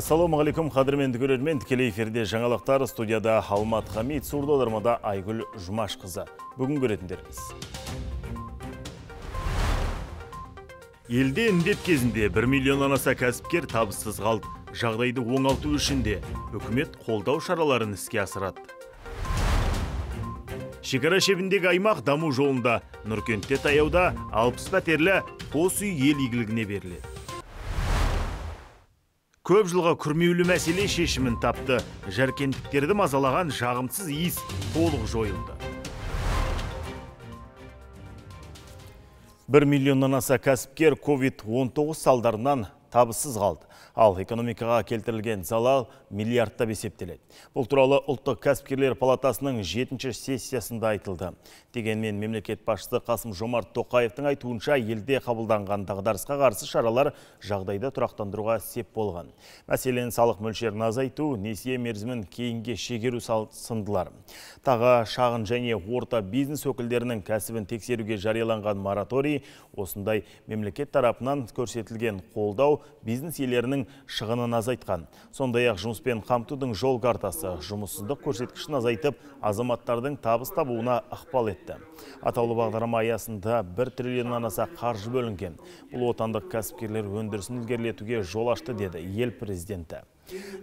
Ассалаумағалейкум қадірменді көрермен тікелей эфирде жаңалықтар студияда Алмат Хамид, сурдолармада Айгүл Жұмаш қызы. Бүгін көретіндеріңіз. Елде індет кезінде 1 миллионнан аса кәсіпкер табыссыз қалды. Жағдайды оңалту үшін де үкімет қолдау шараларын іске асырады. Шекара шебіндегі аймақ даму жолында Нұркентте таяуда 60 пәтерлі қос үй ел игілігіне беріледі. Көп жылға күрмеулі мәселе шешімін тапты. Жәркендіктерді мазалаған жағымсыз иіс толық жойылды. Бір миллионнан аса кәсіпкер COVID-19 салдарынан табыссыз қалды. Ал экономикаға келтірілген залал миллиардтап есептеледі. Бұл туралы ұлттық кәсіпкерлер палатасының жетінші сессиясында айтылды. Дегенмен мемлекет басшысы Қасым Жомарт Тоқаевтың айтуынша елде қабылданған дағдарысқа қарсы шаралар жағдайды тұрақтандыруға сеп болған. Мәселен салық мөлшерін азайту, несие мерзімін кейінге шегеру сындылар. Тағы шағын және орта бизнес өкілдерінің кәсібін тексеруге жарияланған мораторий осындай мемлекет тарапынан көрсетілген қолдау бизнес иелерінің шығынын азайтқан. Сондай-ақ жұмыспен қамтудың жол картасы жұмыссыздық көрсеткішін азайтып, азаматтардың табыс табуына ықпал етті. Атаулы бағдарлама аясында 1 триллионнан аса қаржы бөлінген. Бұл отандық кәсіпкерлер өндірісін ілгерілетуге жол ашты деді ел президенті.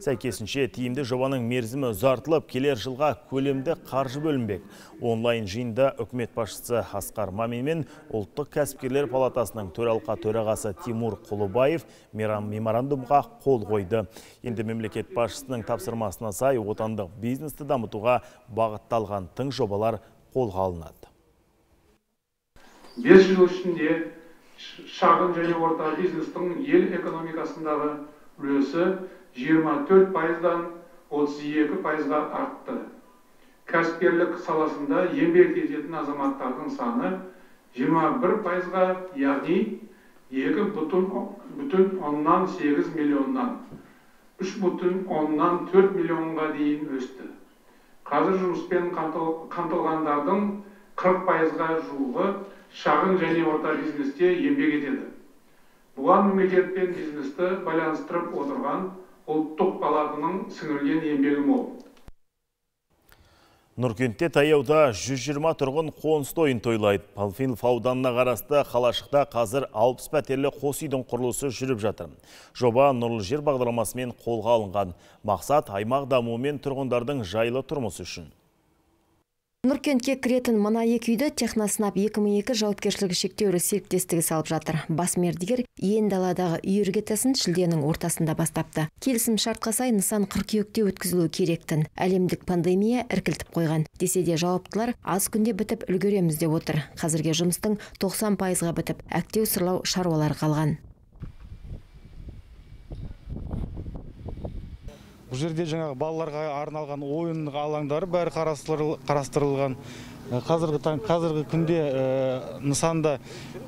Сәйкесінше тиімді жобаның мерзімі ұзартылып, келер жылға көлемді қаржы бөлінбек. Онлайн жиында үкімет басшысы Асқар Мамин мен ұлттық кәсіпкерлер палатасының төралқа төрағасы Тимур Құлыбаев меморандумға қол қойды. Енді мемлекет басшысының тапсырмасына сай отандық бизнесті дамытуға бағытталған тың жобалар қолға алынады. 5 жыл ішінде шағын және орта бизнестің ел экономикасындағы үлесі 24 пайыздан 32 пайызға артты. Кәсіпкерлік саласында еңбек ететін азаматтардың саны 21 пайызға, яғни 2 бүтін оннан 8 миллионнан 3 бүтін оннан 4 миллионға дейін өсті. Қазір жұмыспен қамтылғандардың 40 пайызға жуығы шағын және орта бизнесте еңбек етеді. Бұған мемлекет пен бизнесті байланыстырып отырған ұлттық палатының сіңірген еңбегі мол. Нұркентте таяуда 120 тұрғын қоныс тойын тойлайды. Палфинов ауданына қарасты қалашықта қазір 60 пәтерлі қос үйдің құрылысы жүріп жатыр. Жоба нұрлы жер бағдарламасымен қолға алынған. Мақсат аймақ дамуы мен тұрғындардың жайлы тұрмысы үшін. Нұркентке кіретін мына екі үйді техносынап 2002 жауапкершілігі шектеулі серіктестігі салып жатыр. Бас мердігер ен даладағы үй шілденің ортасында бастапты. Келісім шартқа сай нысан қыркүйекте өткізілуі керектін. Әлемдік пандемия іркілтіп қойған. Десе де жауаптылар аз күнде бітіп үлгереміз деп отыр. Қазірге жұмыстың 90 пайызға бітіп, әктеу сырлау шаруалар қалған. Бұл жерде жаңағы балаларға арналған ойын алаңдары бәрі қарастырылған. Э, қазіргі таң қазіргі күнде ә, нысанда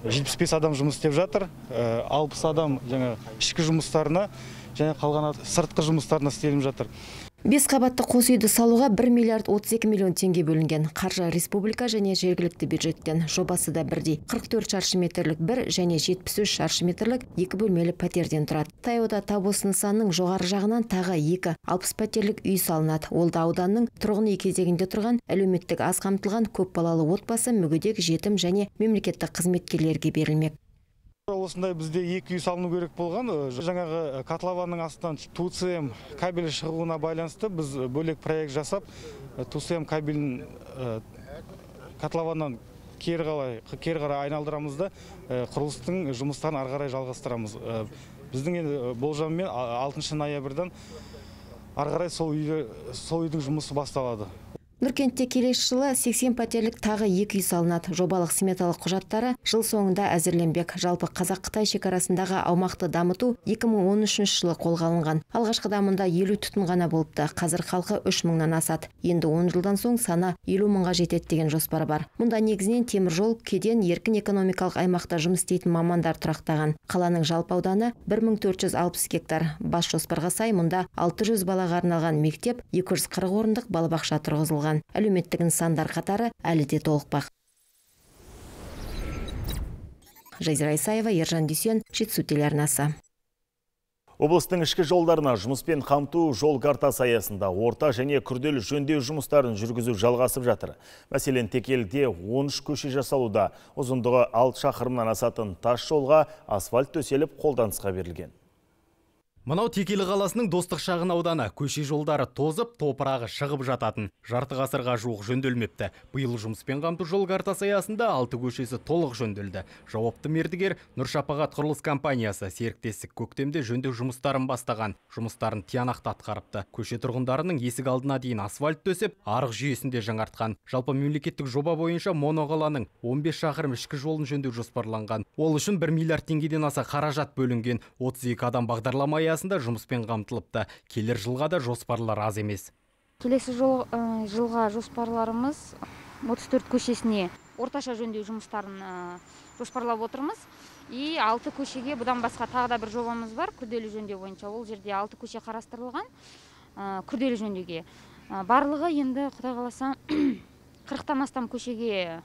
75 адам жұмыс істеп жатыр. Ә, 60 адам жаңа ішкі жұмыстарына және қалған сыртқы жұмыстарына істеліп жатыр. Бес қабатты қос үйді салуға 1 миллиард 32 миллион теңге бөлінген. Қаржы республика және жергілікті бюджеттен. Жобасы да бірдей. 44 шаршы метрлік бір және 73 шаршы метрлік екі бөлмелі пәтерден тұрады. Таяуда тап осы нысанның жоғары жағынан тағы екі 60 пәтерлік үй салынады. Ол да ауданның тұрғын үй кезегінде тұрған әлеуметтік аз қамтылған көпбалалы отбасы мүгедек жетім және мемлекеттік қызметкерлерге берілмек. Осындай бізде екі үй салыну керек болған. Жаңағы котлованның астынан туцм кабелі шығуына байланысты біз бөлек проект жасап туцм кабелін котлованнан кері қарай кері қарай айналдырамыз да құрылыстың жұмыстарын ары қарай жалғастырамыз. Біздің енді болжаммен алтыншы ноябрьдан ары қарай сол үйдің жұмысы басталады. Нұркентте келесі жылы 80 пәтерлік тағы екі үй салынады. Жобалық сметалық құжаттары жыл соңында әзірленбек. Жалпы Қазақ-Қытай шекарасындағы аумақты дамыту 2013 жылы қолға алынған. Алғашқыда мұнда елу түтін ғана болыпты. Қазір халқы 3 мыңнан асады. Енді 10 жылдан соң саны елу мыңға жетеді деген жоспар бар. Мұнда негізінен темір жол, кеден, еркін экономикалық аймақта жұмыс істейтін мамандар тұрақтаған. Қаланың жалпы ауданы 1460 гектар. Бас жоспарға сай мұнда 600 балаға арналған мектеп, 240 орындық балабақша тұрғызылған әлеуметтік нысандар қатары әлі де толықпақ жазира исаева ержан дүйсен жетісу телеарнасы Облыстың ішкі жолдарына жұмыспен қамту жол картасы аясында орта және күрделі жөндеу жұмыстарын жүргізу жалғасып жатыр. Мәселен, Текелде 13 көше жасалуда. Ұзындығы 6 шақырымнан асатын тас жолға асфальт төселіп қолданысқа берілген. Мынау Текелі қаласының достық шағын ауданы көше жолдары тозып, топырағы шығып жататын. Жарты ғасырға жуық жөнделмепті. Биыл жұмыспен қамту жол картасы аясында алты көшесі толық жөнделді. Жауапты мердігер Нұршапағат құрылыс компаниясы серіктестік көктемде жөндеу жұмыстарын бастаған. Жұмыстарын тиянақты атқарыпты. Көше тұрғындарының есік алдына дейін асфальт төсеп, арық жүйесінде жаңартқан. Жалпы мемлекеттік жоба бойынша моноқаланың 15 шақырым ішкі жолын жөндеу жоспарланған. Ол үшін 1 миллиард теңгеден аса қаражат бөлінген. 32 адам бағдарлама аясында жұмыспен қамтылыпты. Келер жылға да жоспарлар аз емес. Келесі ә, жылға жоспарларымыз 34 көшесіне орташа жөндеу жұмыстарын ә, жоспарлап отырмыз. И алты көшеге бұдан басқа тағы да бір жобамыз бар күрделі жөндеу бойынша. Ол жерде алты көше қарастырылған ә, күрделі жөндеуге. Барлығы енді құдай қаласа қырықтан астам көшеге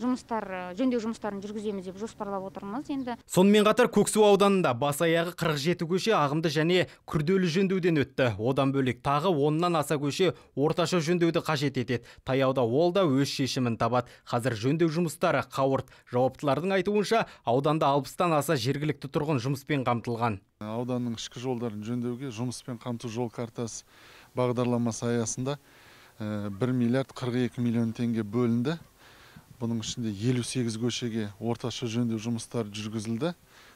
жұмыстар жөндеу жұмыстарын жүргіземіз деп жоспарлап отырмыз енді. Сонымен қатар көксу ауданында бас аяғы 47 көше ағымды және күрделі жөндеуден өтті. Одан бөлек тағы оннан аса көше орташа жөндеуді қажет етеді. Таяуда ол да өз шешімін табады. Қазір жөндеу жұмыстары қауырт. Жауаптылардың айтуынша ауданда алпыстан аса жергілікті тұрғын жұмыспен қамтылған. Ауданның ішкі жолдарын жөндеуге жұмыспен қамту жол картасы бағдарламасы аясында бір миллиард қырық екі миллион теңге бөлінді. Бұның ішінде елу сегіз көшеге орташа жөндеу жұмыстары жүргізілді.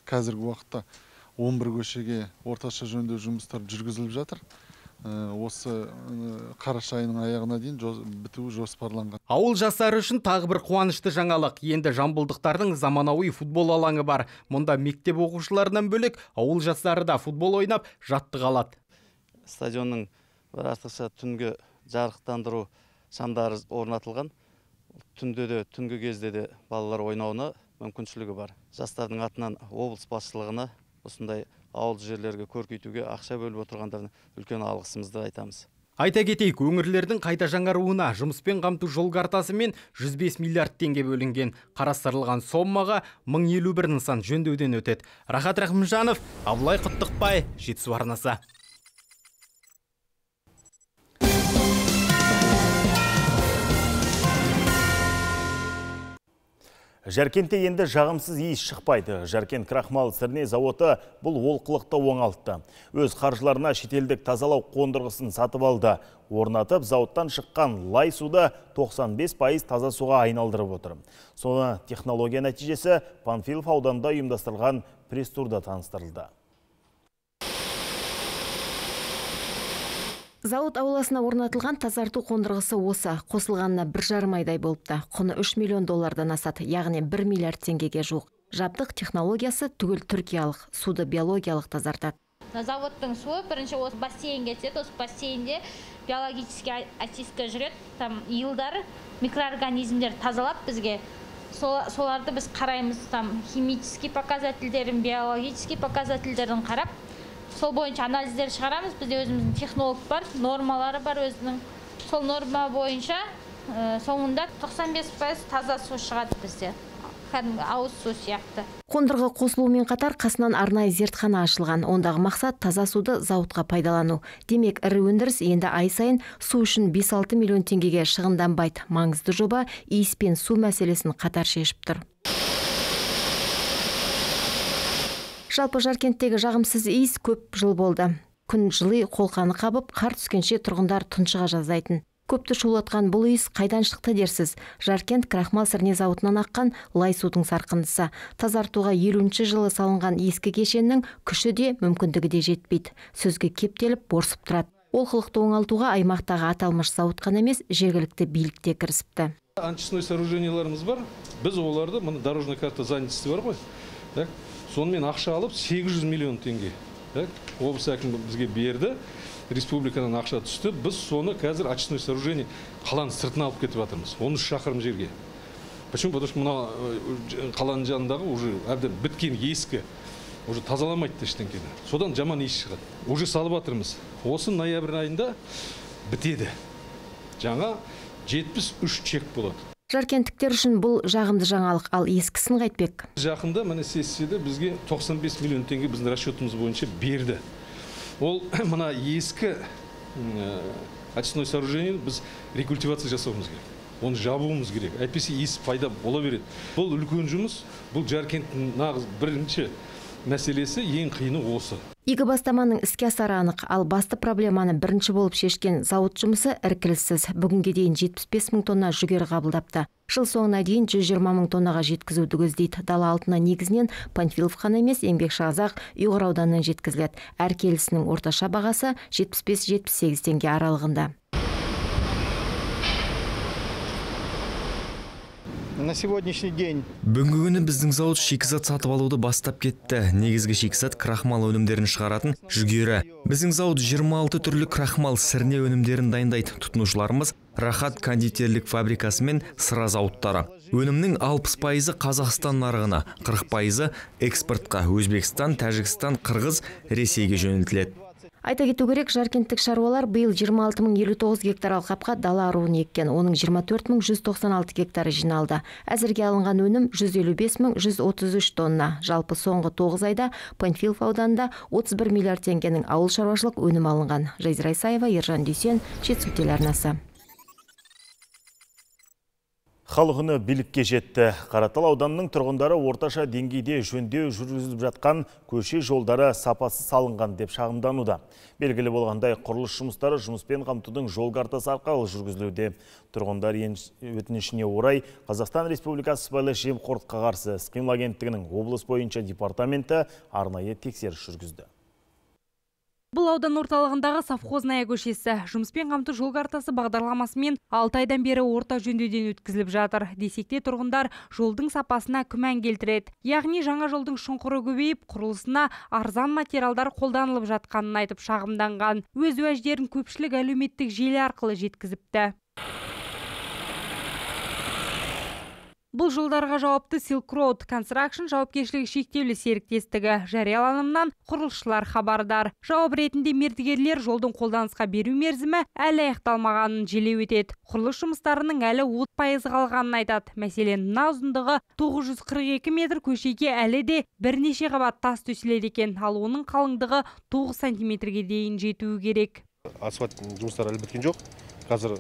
Қазіргі уақытта 11 көшеге орташа жөндеу жұмыстары жүргізіліп жатыр. Осы қараша айының аяғына дейін бітуі жоспарланған. Ауыл жастары үшін тағы бір қуанышты жаңалық. Енді жамбылдықтардың заманауи футбол алаңы бар. Мұнда мектеп оқушыларынан бөлек ауыл жастары да футбол ойнап жаттыға алады. Стадионның бір артықша түнгі жарықтандыру шамдары орнатылған. Түнде де түнгі кезде де балалар ойнауына мүмкіншілігі бар жастардың атынан облыс басшылығына осындай ауыл жерлерге көркейтуге ақша бөліп отырғандарына үлкен алғысымызды айтамыз Айта кетейік, өңірлердің қайта жаңаруына жұмыспен қамту жол картасы мен 105 миллиард теңге бөлінген. Қарастырылған соммаға 1051 нысан жөндеуден өтеді. Рахат Рахымжанов, Абылай Құттықбай, Жетісу арнасы. Жәркентте енді жағымсыз иіс шықпайды. Жәркент крахмал сірне зауыты бұл олқылықты оңалтты. Өз қаржыларына шетелдік тазалау қондырғысын сатып алды. Орнатып, зауыттан шыққан лай суды 95 пайыз таза суға айналдырып отыр. Соны технология нәтижесі Панфилов ауданда ұйымдастырылған пресс-турда таныстырылды. Зауыт ауласына орнатылған тазарту қондырғысы осы. Қосылғанына бір жарым айдай болыпты. Құны 3 миллион доллардан асады, яғни 1 миллиард теңгеге жуық. Жабдық технологиясы түгел түркиялық, суды биологиялық тазартады. Заводтың суы бірінші осы бассейнге түседі. Осы бассейнде биологический очистка жүреді. Там илдар, микроорганизмдер тазалап бізге соларды біз қараймыз там химический показательдерін биологический показательдерін қарап сол бойынша анализдер шығарамыз. Бізде өзіміздің технолог бар нормалары бар өзінің. Сол норма бойынша соңында 95 пайыз таза су шығады бізде. Кәдімгі ауыз су сияқты. Қондырғы қосылуымен қатар қасынан арнайы зертхана ашылған. Ондағы мақсат таза суды зауытқа пайдалану. Демек ірі өндіріс енді ай сайын су үшін 5-6 миллион теңгеге шығынданбайды. Маңызды жоба иіс пен су мәселесін қатар шешіп тұр. Жалпы жаркенттегі жағымсыз иіс көп жыл болды. Күн жылы қолқаны қабып қар түскенше тұрғындар тұншыға жаздайтын. Көпті шулатқан бұл иіс қайдан шықты дерсіз? Жаркент крахмал сірне зауытынан аққан лай судың сарқындысы. Тазартуға елуінші жылы салынған ескі кешеннің күші де мүмкіндігі де жетпейді. Сөзге кептеліп борсып тұрады. Олқылықты оңалтуға аймақтағы аталмыш зауыт қана емес жергілікті билік те кірісіпті. Очистной сооруженияларымыз бар. Біз оларды мына дорожный карта занятости бар ғой. Сонымен ақша алып 800 миллион теңге облыс әкімі бізге берді республикадан ақша түсті. Біз соны қазір очистной сооружение қаланың сыртына алып кетіп жатырмыз 13 шақырым жерге. Почему? Потому что мына қаланың жанындағы уже әбден біткен ескі уже тазаламайды ештеңкені содан жаман иіс шығады. Уже салып жатырмыз. Осы ноябрь айында бітеді. Жаңа 73 чек болады. Жаркенттіктер үшін бұл жағымды жаңалық. Ал ескісін қайтпек. Жақында міне сессияда бізге 95 миллион теңге біздің расчетымыз бойынша берді. Ол мына ескі очистной сооружениені біз рекультивация жасауымыз керек. Оны жабуымыз керек. Әйтпесе иіс пайда бола береді. Бұл үлкен жұмыс. Бұл жаркенттің нағыз бірінші мәселесі ең қиыны осы. Игі бастаманың іске асары анық ал басты проблеманы бірінші болып шешкен зауыт жұмысы іркіліссіз. Бүгінге дейін 75 мың тонна жүгері қабылдапты. Жыл соңына дейін 120 мың тоннаға жеткізуді көздейді. Дала алтыны негізінен панфилов қана емес еңбекшіқазақ ұйғыр ауданынан жеткізіледі. Әр келісінің орташа бағасы 75-78 теңге аралығында. На сегодняшний день. Бүгінгі күні біздің зауыт шикізат сатып алуды бастап кетті. Негізгі шикізат крахмал өнімдерін шығаратын жүгері. Біздің зауыт 26 түрлі крахмал сірне өнімдерін дайындайды. Тұтынушыларымыз рахат кондитерлік фабрикасы мен сыра зауыттары. Өнімнің 60 пайызы қазақстан нарығына 40 пайызы экспортқа. Өзбекстан тәжікстан қырғыз ресейге жөнелтіледі. Айта кету керек жаркенттік шаруалар биыл 26 мың 59 гектар алқапқа дала аруын еккен. Оның 24 мың 196 гектары жиналды. Әзірге алынған өнім 155 мың 133 тонна. Жалпы соңғы 9 айда панфилов ауданында 31 миллиард теңгенің ауыл шаруашылық өнім алынған. Жазира исаева ержан дүйсен жетісу телеарнасы. Үні билікке жетті. Қаратал ауданының тұрғындары орташа деңгейде жөндеу жүргізіліп жатқан көше жолдары сапасы салынған деп шағымдануда. Белгілі болғандай құрылыс жұмыстары жұмыспен қамтудың жол картасы арқылы жүргізілуде. Тұрғындар өтінішіне орай Қазақстан Республикасы сыбайлас жемқорлыққа қарсы іс-қимыл агенттігінің облыс бойынша департаменті арнайы тексеріс жүргізді. Бұл аудан орталығындағы совхозная көшесі. Жұмыспен қамту жол картасы бағдарламасымен 6 айдан бері орта жөндеуден өткізіліп жатыр. Десекте тұрғындар жолдың сапасына күмән келтіреді. Яғни жаңа жолдың шұңқыры көбейіп, құрылысына арзан материалдар қолданылып жатқанын айтып шағымданған. Өз уәждерін көпшілік әлеуметтік желі арқылы жеткізіпті. Бұл жолдарға жауапты Silk Road Construction жауапкершілігі шектеулі серіктестігі жарияланымнан құрылысшылар хабардар. Жауап ретінде мердігерлер жолдың қолданысқа беру мерзімі әлі аяқталмағанын желеу етеді. Құрылыс жұмыстарының әлі 30 пайызы қалғанын айтады. Мәселен, мына ұзындығы 942 метр көшеге әлі де бірнеше қабат тас төселеді екен, ал оның қалыңдығы 9 сантиметрге дейін жетуі керек. Асфальт жұмыстары әлі біткен жоқ. Қазір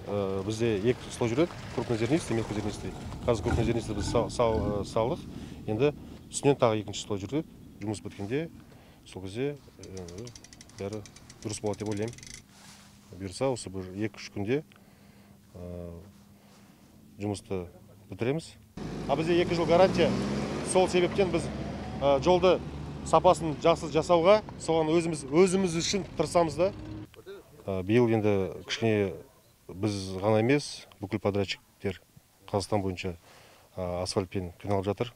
бізде екі слой жүреді. Крупнозернистый мелкозернистый қазір крупнозернистый біз салдық. Енді үстінен тағы екінші слой жүрді жұмыс біткенде сол кезде бәрі дұрыс болады деп ойлаймын. Бұйырса осы бір екі үш күнде жұмысты бітіреміз. А бізде екі жыл гарантия. Сол себептен біз жолды сапасын жақсы жасауға соған өзіміз өзіміз үшін тырысамыз да. Биыл енді кішкене біз ғана емес бүкіл подрядчиктер қазақстан бойынша асфальтпен қиналып жатыр.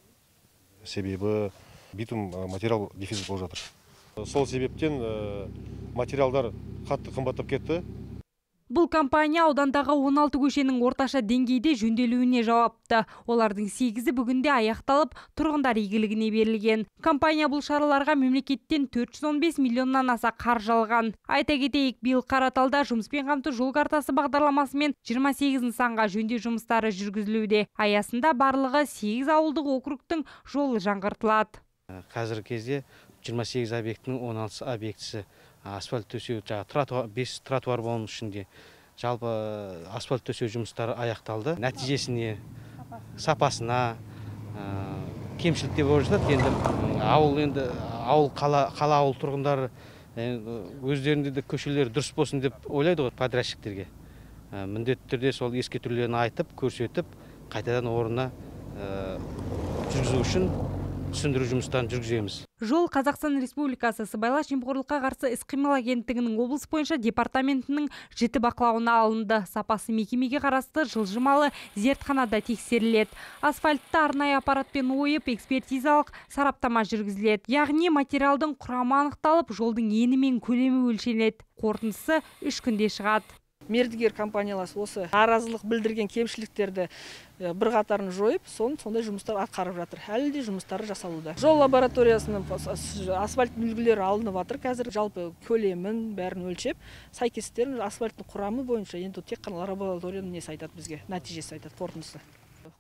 Себебі битум материал дефицит болып жатыр. Сол себептен материалдар қатты қымбаттап кетті. Бұл компания аудандағы 16 көшенің орташа деңгейде жөнделуіне жауапты. Олардың 8-і бүгінде аяқталып, тұрғындар игілігіне берілген. Компания бұл шараларға мемлекеттен 415 миллионнан аса қаржы алған. Айта кетейік, биыл Қараталда жұмыспен қамту жол картасы бағдарламасымен 28 нысанға жөндеу жұмыстары жүргізілуде. Аясында барлығы 8 ауылдық округтың жолы жаңғыртылады. Қазіргі кезде 28 объектінің 16 объектісі асфальт төсеу жаңағы тротуар бес тротуар оның ішінде. Жалпы асфальт төсеу жұмыстары аяқталды. Нәтижесіне сапасына кемшіліктер болып жатады. Енді ауыл енді ауыл қала қала ауыл тұрғындары өздерінде де көшелер дұрыс болсын деп ойлайды ғой подрядчиктерге. Міндетті түрде сол ескертулерін айтып көрсетіп қайтадан орнына жүргізу үшін түсіндіру жұмыстарын жүргіземіз. Жол қазақстан республикасы сыбайлас жемқорлыққа қарсы іс қимыл агенттігінің облыс бойынша департаментінің жіті бақылауына алынды. Сапасы мекемеге қарасты жылжымалы зертханада тексеріледі. Асфальтты арнайы аппаратпен ойып экспертизалық сараптама жүргізіледі. Яғни материалдың құрамы анықталып жолдың ені мен көлемі өлшенеді. Қорытындысы үш күнде шығады. Мердігер компаниялар осы наразылық білдірген кемшіліктерді бір қатарын жойып сон сондай жұмыстар атқарып жатыр. Әлі де жұмыстары жасалуда. Жол лабораториясының асфальт үлгілері алынып жатыр. Қазір жалпы көлемін бәрін өлшеп сәйкестерін асфальттың құрамы бойынша енді тек қана лабораторияның несі айтады бізге нәтижесі айтады қорытындысы.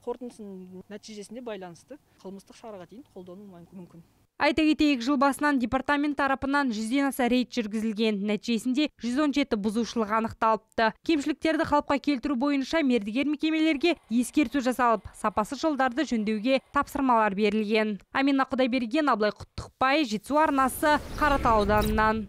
Қорытындысының нәтижесіне байланысты қылмыстық шараға дейін қолдану мүмкін. Айта кетейік жыл басынан департамент тарапынан жүзден аса рейд жүргізілген. Нәтижесінде 117 бұзушылық анықталыпты. Кемшіліктерді қалыпқа келтіру бойынша мердігер мекемелерге ескерту жасалып сапасы жолдарды жөндеуге тапсырмалар берілген. Амина құдайберген абылай құттықбай жетісу арнасы қаратау ауданынан.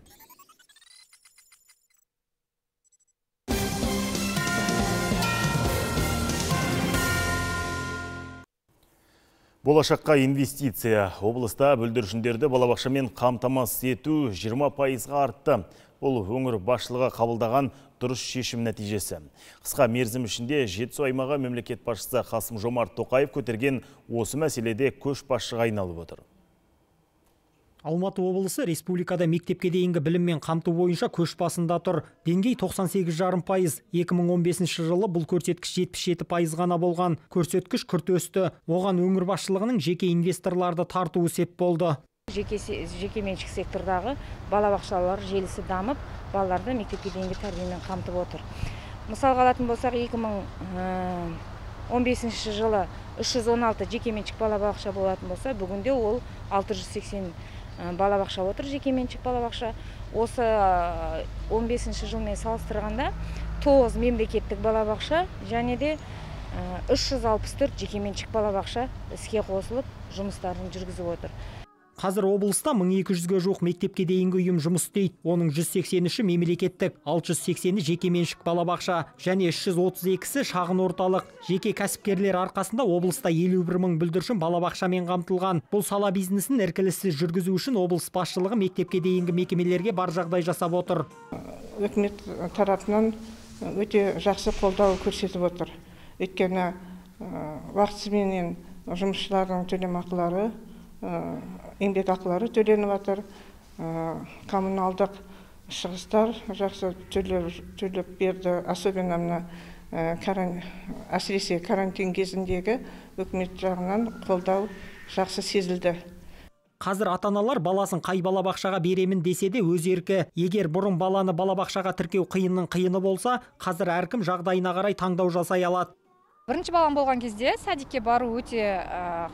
Болашаққа инвестиция. Облыста бүлдіршіндерді балабақшамен қамтамасыз ету 20 пайызға артты. Бұл өңір басшылығы қабылдаған дұрыс шешім нәтижесі. Қысқа мерзім ішінде жетісу аймағы мемлекет басшысы Қасым Жомарт Тоқаев көтерген осы мәселеде көш басшыға айналып отыр. Алматы облысы республикада мектепке дейінгі біліммен қамту бойынша көш басында тұр. Деңгей 98,5 пайыз. 2015 жылы бұл көрсеткіш 77 пайыз ғана болған. Көрсеткіш күрт өсті. Оған өңір басшылығының жеке инвесторларды тартуы сеп болды. Жеке, жеке меншік сектордағы балабақшалар желісі дамып, балаларды мектепке дейінгі тәрбиемен қамтып отыр. Мысалға алатын болсақ, 2015 жылы 316 жеке меншік балабақша болатын болса, бүгінде ол 680 балабақша отыр жекеменшік балабақша. Осы 15 жылмен салыстырғанда 9 мемлекеттік балабақша және де 364 жекеменшік балабақша іске қосылып жұмыстарын жүргізіп отыр. Қазір облыста 1200-ге жуық мектепке дейінгі ұйым жұмыс істейді. Оның 183-і мемлекеттік, 680-і жеке меншік балабақша және 332-сі шағын орталық. Жеке кәсіпкерлер арқасында облыста 51 мың бүлдіршін балабақшамен қамтылған. Бұл сала бизнесін іркіліссіз жүргізу үшін облыс басшылығы мектепке дейінгі мекемелерге бар жағдай жасап отыр. Үкімет тарапынан өте жақсы қолдау көрсетіп отыр. Өйткені уақытысыменен жұмысшылардың төлемақылары еңбекақылары төленіп жатыр коммуналдық шығыстар жақсы төлеп берді. Особенно мына әсіресе карантин кезіндегі үкімет жағынан қолдау жақсы сезілді. Қазір ата-аналар баласын қай балабақшаға беремін десе де өз еркі. Егер бұрын баланы балабақшаға тіркеу қиынның қиыны болса, қазір әркім жағдайына қарай таңдау жасай алады. Бірінші балам болған кезде садикке бару өте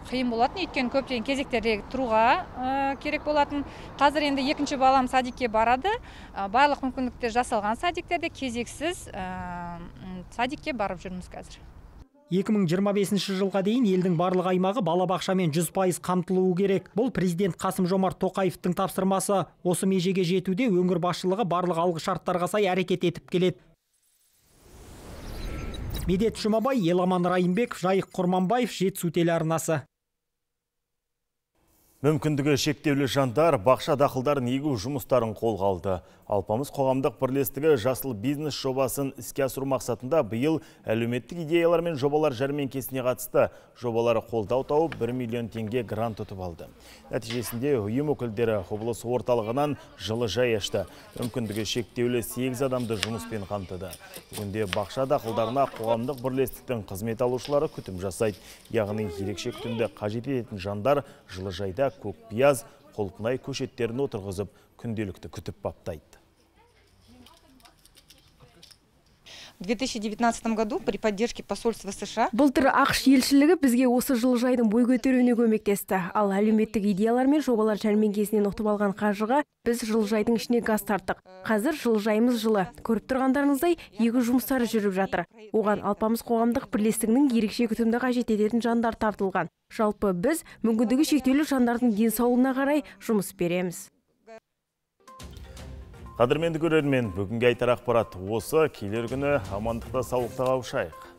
қиын болатын. Өйткені көптеген кезектерде тұруға керек болатын. Қазір енді екінші балам садикке барады. Барлық мүмкіндіктер жасалған садиктерде кезексіз садикке барып жүрміз қазір. 2025 жылға дейін елдің барлық аймағы балабақшамен 100 пайыз қамтылуы керек. Бұл президент Қасым Жомарт Тоқаевтың тапсырмасы. Осы межеге жетуде өңір басшылығы барлық алғы шарттарға сай әрекет етіп келеді. Медет жұмабай еламан райымбеков жайық құрманбаев жетісу телеарнасы Мүмкіндігі шектеулі жандар бақша дақылдарын егу жұмыстарын қолға алды. Алпамыз қоғамдық бірлестігі жасыл бизнес жобасын іске асыру мақсатында биыл әлеуметтік идеялар мен жобалар жәрмеңкесіне қатысты. Жобалары қолдау тауып 1 миллион теңге грант ұтып алды. Нәтижесінде ұйым өкілдері облыс орталығынан жылы жай ашты. Мүмкіндігі шектеулі 8 адамды жұмыспен қамтыды. Бүгінде бақша дақылдарына қоғамдық бірлестіктің қызмет алушылары күтім жасайды. Яғни ерекше күтімді қажет ететін жандар жылы жайда көкпияз құлпынай көшеттерін отырғызып күнделікті күтіп баптайды 2019 году при поддержке посольства США былтыр ақш елшілігі бізге осы жылыжайдың бой көтеруіне көмектесті. Ал әлеуметтік идеялар мен жобалар жәрмеңкесінен ұтып алған қаржыға біз жылыжайдың ішіне газ тарттық. Қазір жылыжайымыз жылы. Көріп тұрғандарыңыздай егу жұмыстары жүріп жатыр. Оған алпамыс қоғамдық бірлестігінің ерекше күтімді қажет ететін жандар тартылған. Жалпы біз мүмкіндігі шектеулі жандардың денсаулығына қарай жұмыс береміз. Қадірменді көрермен, бүгінгі айтар ақпарат осы келер күні амандықта саулықта қауышайық.